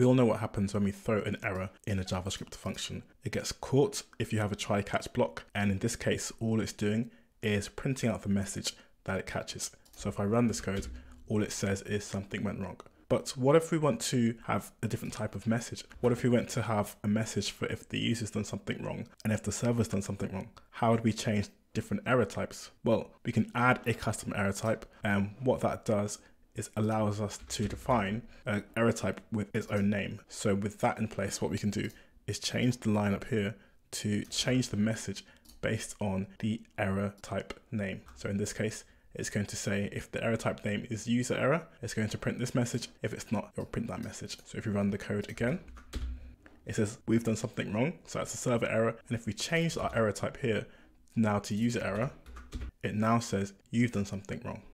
We all know what happens when we throw an error in a JavaScript function. It gets caught if you have a try catch block. And in this case, all it's doing is printing out the message that it catches. So if I run this code, all it says is something went wrong. But what if we want to have a different type of message? What if we want to have a message for if the user's done something wrong and if the server's done something wrong? How would we change different error types? Well, we can add a custom error type and what that does is allows us to define an error type with its own name. So with that in place, what we can do is change the line up here to change the message based on the error type name. So in this case, it's going to say if the error type name is user error, it's going to print this message. If it's not, it'll print that message. So if we run the code again, it says we've done something wrong. So that's a server error. And if we change our error type here now to user error, it now says you've done something wrong.